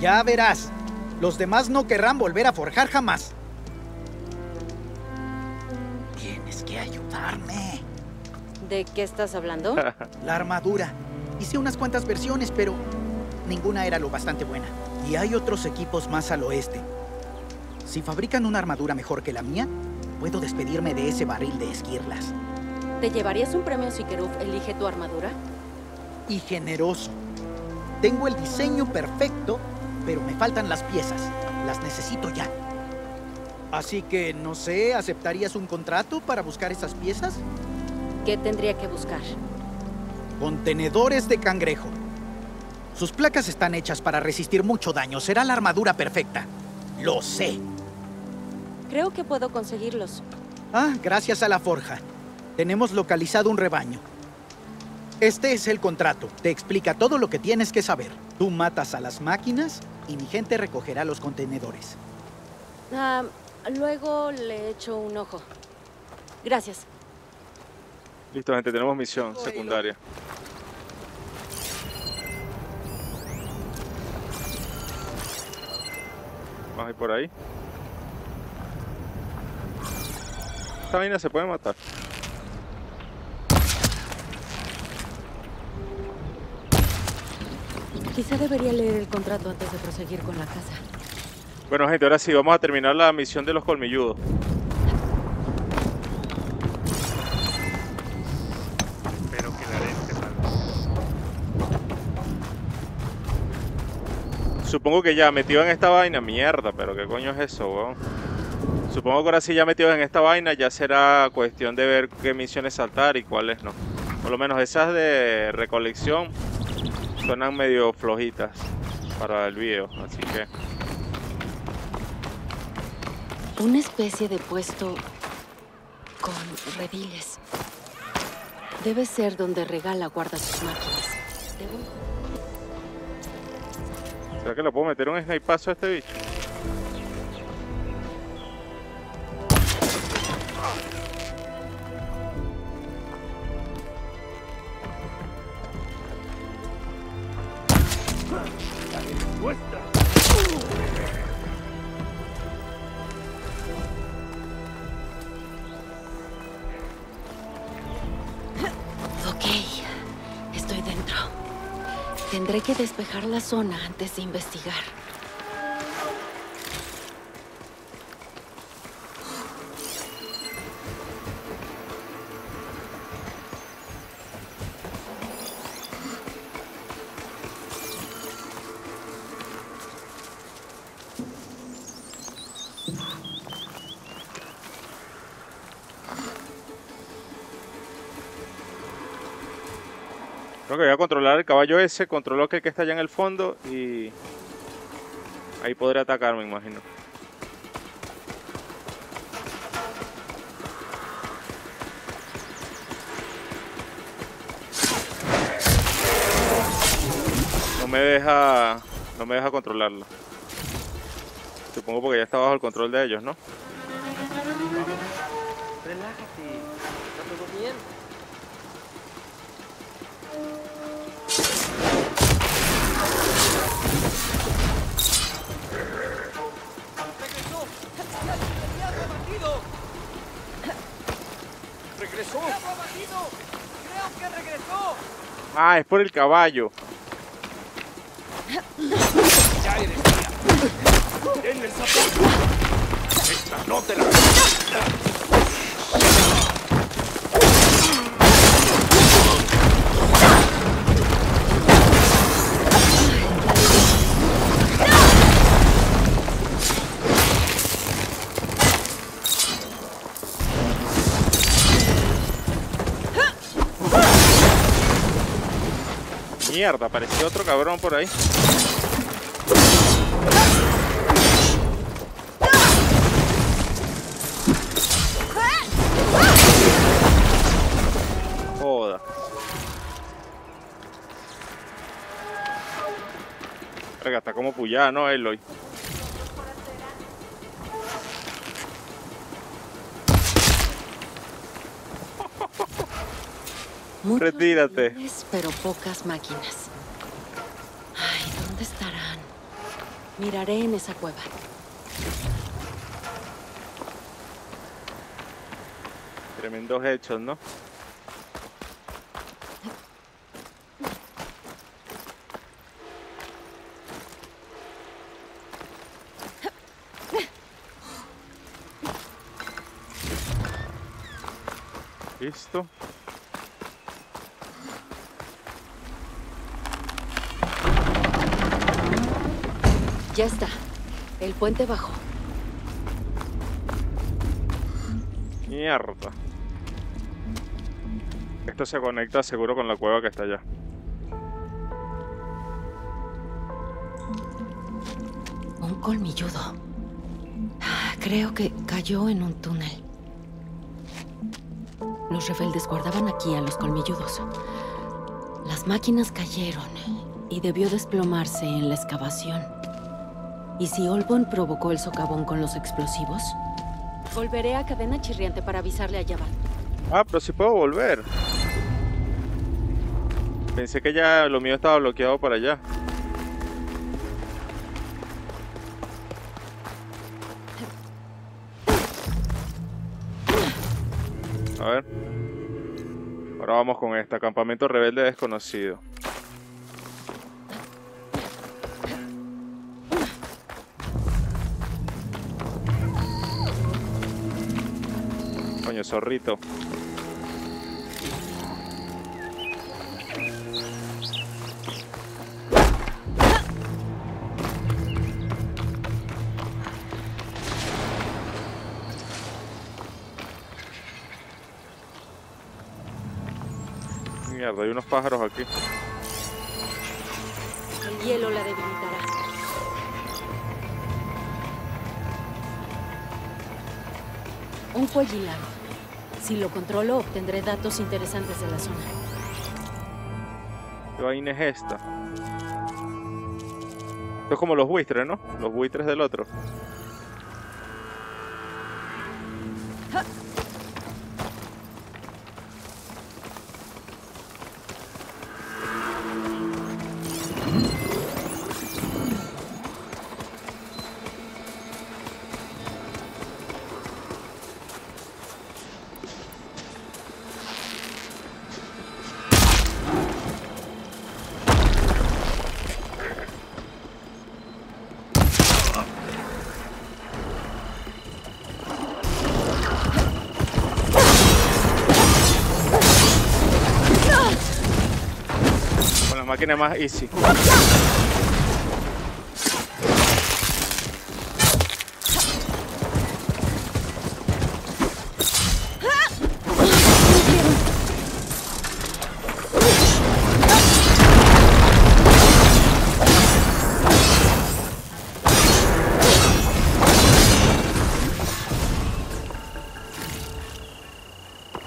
Ya verás. Los demás no querrán volver a forjar jamás. Tienes que ayudarme. ¿De qué estás hablando? La armadura. Hice unas cuantas versiones, pero ninguna era lo bastante buena. Y hay otros equipos más al oeste. Si fabrican una armadura mejor que la mía, puedo despedirme de ese barril de esquirlas. ¿Te llevarías un premio si Keruf elige tu armadura? Y generoso. Tengo el diseño perfecto, pero me faltan las piezas. Las necesito ya. Así que, no sé, ¿aceptarías un contrato para buscar esas piezas? ¿Qué tendría que buscar? Contenedores de cangrejo. Sus placas están hechas para resistir mucho daño. Será la armadura perfecta. Lo sé. Creo que puedo conseguirlos. Ah, gracias a la forja. Tenemos localizado un rebaño. Este es el contrato. Te explica todo lo que tienes que saber. Tú matas a las máquinas y mi gente recogerá los contenedores. Ah, luego le echo un ojo. Gracias. Listo, gente, tenemos misión secundaria. Vamos a ir por ahí. Esta vaina se puede matar. Quizá debería leer el contrato antes de proseguir con la casa. Bueno, gente, ahora sí, vamos a terminar la misión de los colmilludos. Supongo que ya metido en esta vaina, mierda, pero qué coño es eso, weón. Supongo que ahora sí ya metidos en esta vaina ya será cuestión de ver qué misiones saltar y cuáles no. Por lo menos esas de recolección suenan medio flojitas para el video, así que... Una especie de puesto con rediles. Debe ser donde Regala guarda sus máquinas. ¿Será que le puedo meter un snipazo a este bicho? La zona antes de investigar. A controlar el caballo ese, controlo que el que está allá en el fondo y... Ahí podré atacar, me imagino. No me deja... No me deja controlarlo. Supongo porque ya está bajo el control de ellos, ¿no? Ah, es por el caballo. ¡Esta no te la... Mierda, apareció otro cabrón por ahí. Joda. Verga, está como puyada, ¿no, Eloy? Muchos Retírate. rediles, pero pocas máquinas. Ay, ¿dónde estarán? Miraré en esa cueva. Tremendos hechos, ¿no? Listo. Ya está. El puente bajó. Mierda. Esto se conecta seguro con la cueva que está allá. Un colmilludo. Creo que cayó en un túnel. Los rebeldes guardaban aquí a los colmilludos. Las máquinas cayeron y debió desplomarse en la excavación. ¿Y si Olbon provocó el socavón con los explosivos? Volveré a cadena chirriante para avisarle a Yavan. Ah, pero sí puedo volver. Pensé que ya lo mío estaba bloqueado para allá. A ver. Ahora vamos con esta. Campamento rebelde desconocido. Zorrito. Mierda, hay unos pájaros aquí. El hielo la debilitará. Un cuellilano. Si lo controlo, obtendré datos interesantes de la zona. ¿Qué vaina es? Esto es como los buitres, ¿no? Los buitres del otro. Máquinas más easy.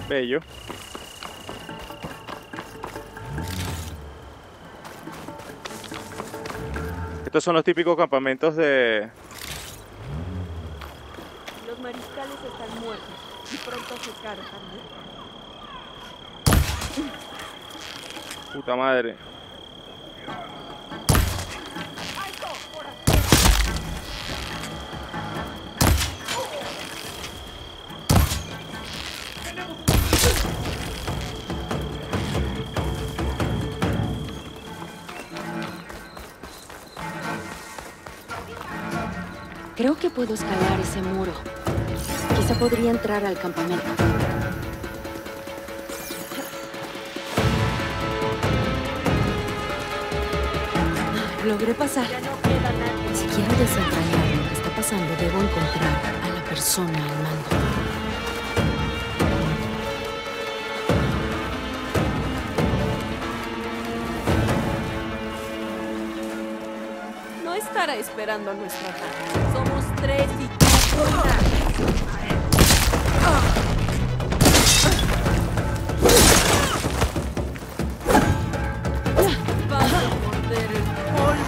Bello. Estos son los típicos campamentos de... Los mariscales están muertos y pronto se cargan. Puta madre. Creo que puedo escalar ese muro. Quizá podría entrar al campamento. Logré pasar. Si quiero desentrañar lo que está pasando, debo encontrar a la persona al mando. Estará esperando a nuestra ataque. Somos tres y tú una. Vas a morder el polvo.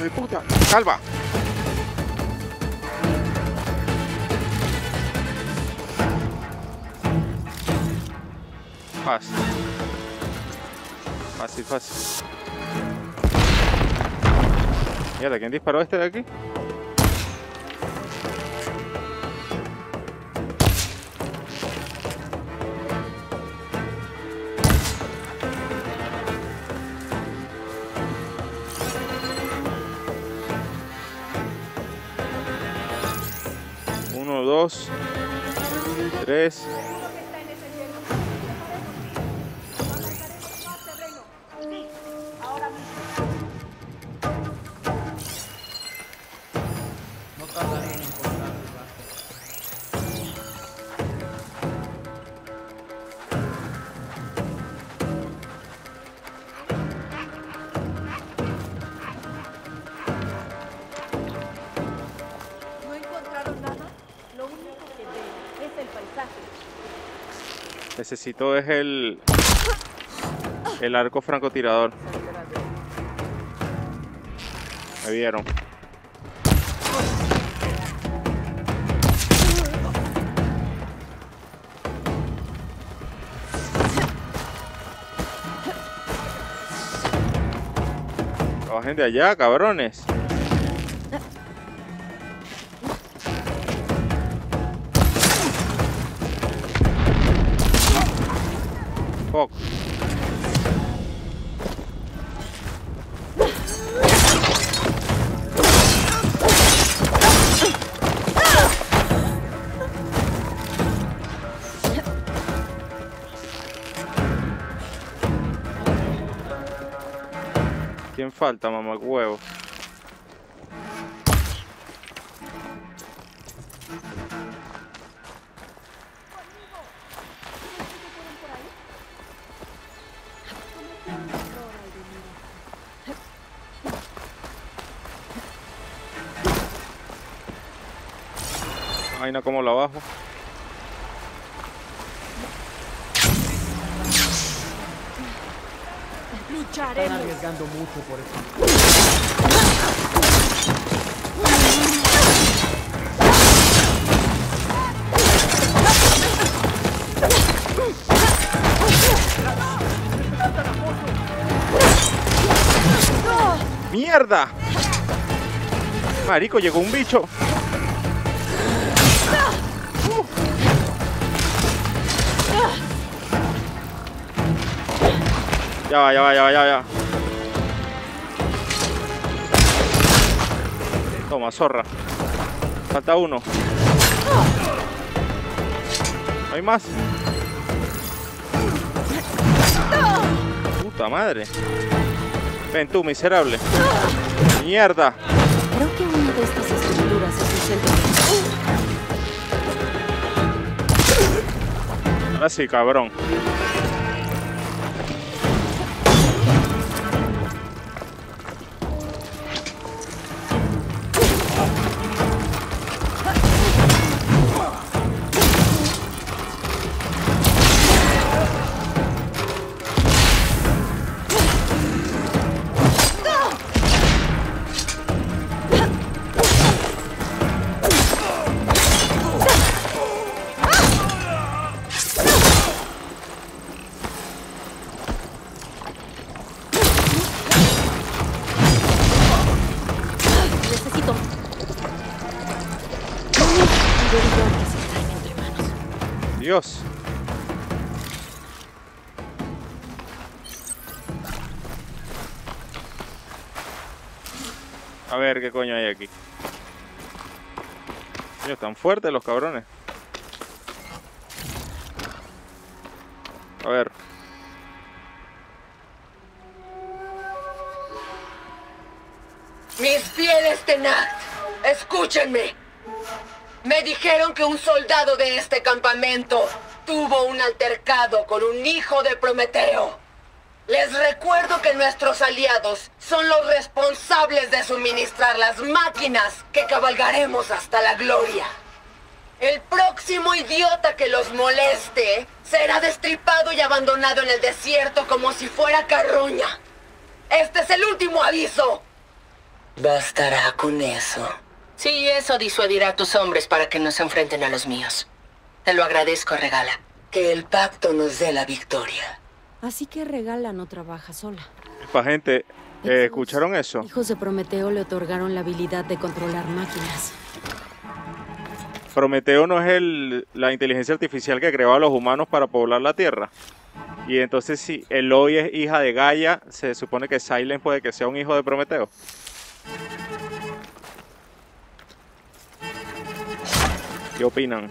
¡Ay, puta! ¡Calva! Fácil. Mierda, ¿quién disparó este de aquí? Uno, dos, tres. Necesito es el... El arco francotirador. Me vieron. Bajen de allá, cabrones. Falta, mamá huevo? Vaina como la bajo. Lucharemos. Arriesgando mucho por eso. ¡Mierda! Marico, llegó un bicho. Ya va, ya va, ya va, ya va. Toma, zorra. Falta uno. ¿No hay más? Puta madre. Ven tú, miserable. Mierda. Creo que una de estas estructuras es el. Ahora sí, cabrón. Están fuertes los cabrones. A ver. Mis fieles Tenat, escúchenme. Me dijeron que un soldado de este campamento tuvo un altercado con un hijo de Prometeo. Les recuerdo que nuestros aliados son los responsables de suministrar las máquinas que cabalgaremos hasta la gloria. El próximo idiota que los moleste será destripado y abandonado en el desierto como si fuera carroña. Este es el último aviso. Bastará con eso. Sí, eso disuadirá a tus hombres para que no se enfrenten a los míos. Te lo agradezco, Regala. Que el pacto nos dé la victoria. Así que Regala no trabaja sola. Pa' gente, eh, ¿escucharon eso? Hijos de Prometeo le otorgaron la habilidad de controlar máquinas. Prometeo no es el, la inteligencia artificial que creó a los humanos para poblar la Tierra. Y entonces si Eloy es hija de Gaia, se supone que Silent puede que sea un hijo de Prometeo. ¿Qué opinan?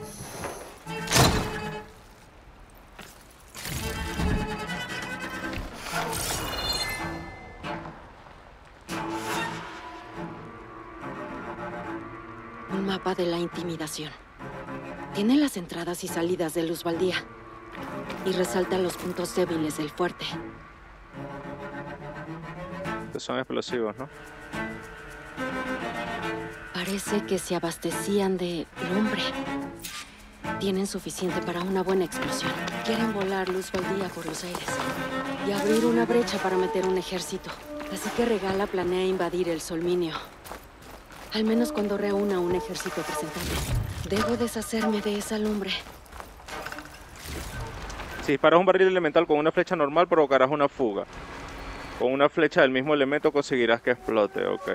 Un mapa de la intimidación. Tiene las entradas y salidas de Luz Baldía. Y resalta los puntos débiles del fuerte. Estos son explosivos, ¿no? Parece que se abastecían de lumbre. Tienen suficiente para una buena explosión. Quieren volar Luz Baldía por los aires. Y abrir una brecha para meter un ejército. Así que Regala planea invadir el Solminio. Al menos cuando reúna un ejército presentable. Debo deshacerme de esa lumbre. Si disparas un barril elemental con una flecha normal, provocarás una fuga. Con una flecha del mismo elemento conseguirás que explote, ok.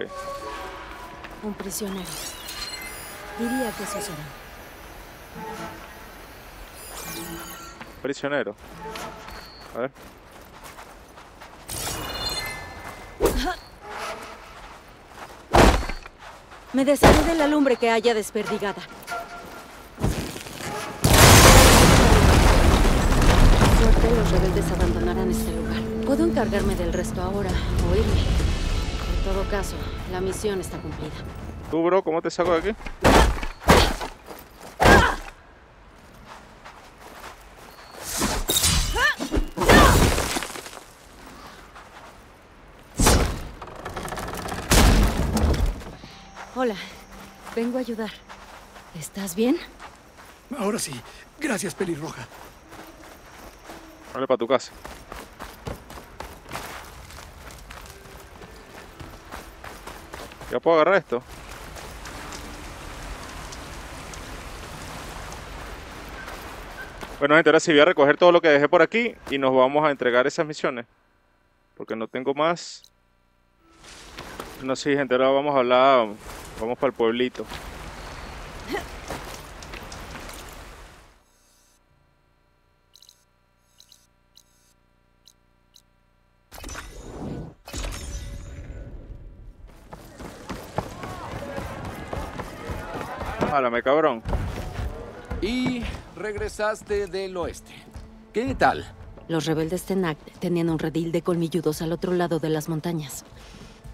Un prisionero. Diría que eso será. Prisionero. A ver. Me desharé de la lumbre que haya desperdigada. Suerte los rebeldes abandonarán este lugar. Puedo encargarme del resto ahora o irme. En todo caso, la misión está cumplida. ¿Tú, bro, cómo te saco de aquí? Hola, vengo a ayudar. ¿Estás bien? Ahora sí. Gracias, pelirroja. Vale, para tu casa. ¿Ya puedo agarrar esto? Bueno, gente, ahora sí voy a recoger todo lo que dejé por aquí y nos vamos a entregar esas misiones. Porque no tengo más. No, sí, gente, ahora vamos a hablar. Vamos para el pueblito. Jálame, cabrón. Y regresaste del oeste. ¿Qué tal? Los rebeldes Tenak tenían un redil de colmilludos al otro lado de las montañas.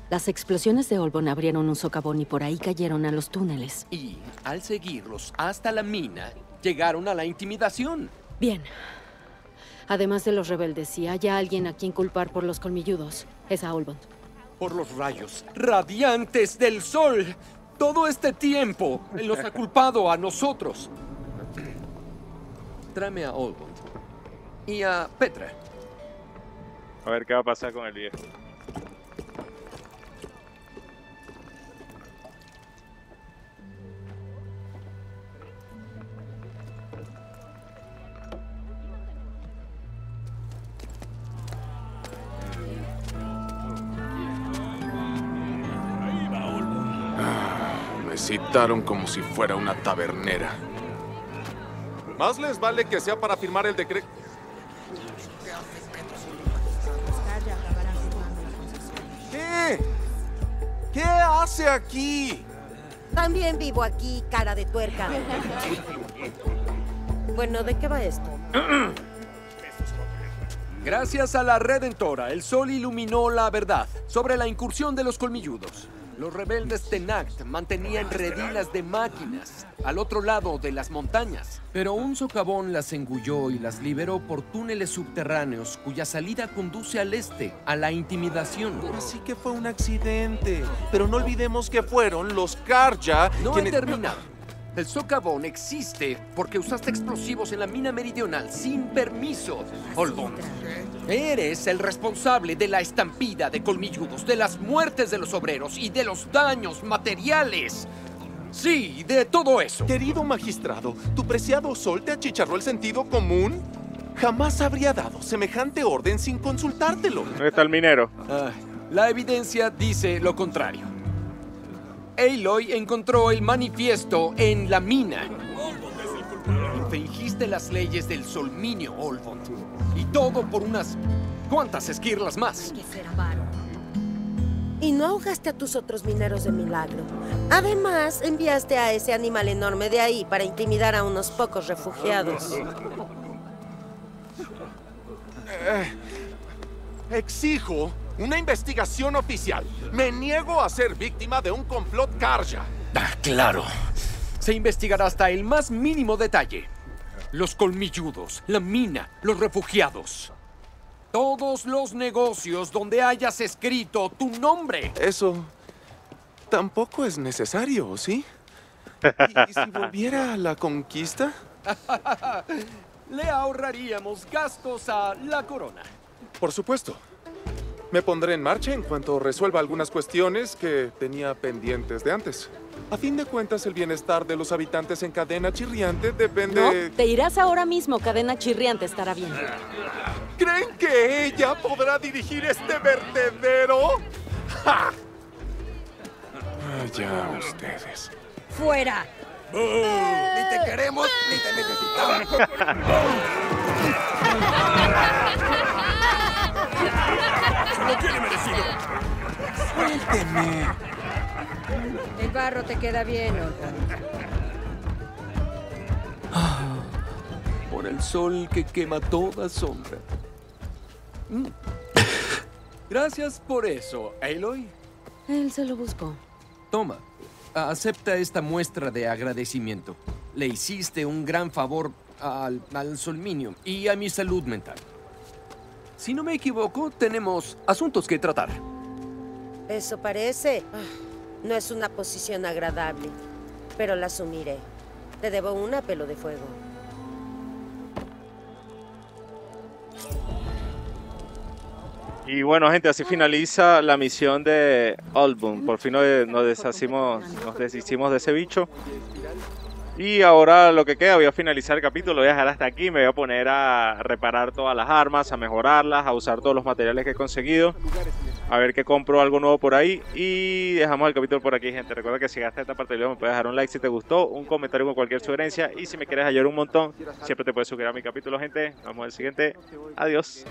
Las explosiones de Olbon abrieron un socavón y por ahí cayeron a los túneles. Y al seguirlos hasta la mina, llegaron a la intimidación. Bien. Además de los rebeldes, si hay alguien a quien culpar por los colmilludos, es a Olbon. Por los rayos radiantes del sol. Todo este tiempo, él nos ha culpado a nosotros. Tráeme a Olbon. Y a Petra. A ver qué va a pasar con el viejo. Me citaron como si fuera una tabernera. Más les vale que sea para firmar el decreto. ¿Qué? ¿Qué hace aquí? También vivo aquí, cara de tuerca. Bueno, ¿de qué va esto? Gracias a la Redentora, el sol iluminó la verdad sobre la incursión de los colmilludos. Los rebeldes Tenact mantenían redilas de máquinas al otro lado de las montañas. Pero un socavón las engulló y las liberó por túneles subterráneos cuya salida conduce al este, a la intimidación. Así que fue un accidente. Pero no olvidemos que fueron los Karja No he quienes- terminado. El socavón existe porque usaste explosivos en la mina meridional sin permiso, Olbon. Eres el responsable de la estampida de colmilludos, de las muertes de los obreros y de los daños materiales. Sí, de todo eso. Querido magistrado, ¿tu preciado sol te achicharró el sentido común? Jamás habría dado semejante orden sin consultártelo. ¿Dónde está el minero? Ah, la evidencia dice lo contrario. Aloy encontró el manifiesto en la mina. Infringiste las leyes del Solminio, Olvon. Y todo por unas cuantas esquirlas más. Y no ahogaste a tus otros mineros de milagro. Además, enviaste a ese animal enorme de ahí para intimidar a unos pocos refugiados. Eh, exijo una investigación oficial. Me niego a ser víctima de un complot Karja. Ah, claro. Se investigará hasta el más mínimo detalle. Los colmilludos, la mina, los refugiados. Todos los negocios donde hayas escrito tu nombre. Eso tampoco es necesario, ¿sí? ¿Y, y si volviera a la conquista? Le ahorraríamos gastos a la corona. Por supuesto. Me pondré en marcha en cuanto resuelva algunas cuestiones que tenía pendientes de antes. A fin de cuentas, el bienestar de los habitantes en cadena chirriante depende... No, te irás ahora mismo. Cadena chirriante estará bien. ¿Creen que ella podrá dirigir este vertedero? ¡Ja! Ya ustedes. ¡Fuera! Ni te queremos, ni te necesitamos. ¡Lo tiene merecido! Suélteme. El barro te queda bien, Olga. Ah, por el sol que quema toda sombra. Mm. Gracias por eso, Aloy. Él se lo buscó. Toma, acepta esta muestra de agradecimiento. Le hiciste un gran favor al, al Solminio y a mi salud mental. Si no me equivoco, tenemos asuntos que tratar. Eso parece. No es una posición agradable, pero la asumiré. Te debo una pelo de fuego. Y bueno, gente, así finaliza la misión de Album. Por fin nos, nos deshacimos, nos deshicimos de ese bicho. Y ahora lo que queda, voy a finalizar el capítulo, voy a dejar hasta aquí, me voy a poner a reparar todas las armas, a mejorarlas, a usar todos los materiales que he conseguido, a ver que compro algo nuevo por ahí y dejamos el capítulo por aquí, gente. Recuerda que si llegaste a esta parte del video me puedes dejar un like si te gustó, un comentario con cualquier sugerencia y si me quieres ayudar un montón, siempre te puedes suscribir a mi capítulo, gente. En el siguiente. Adiós.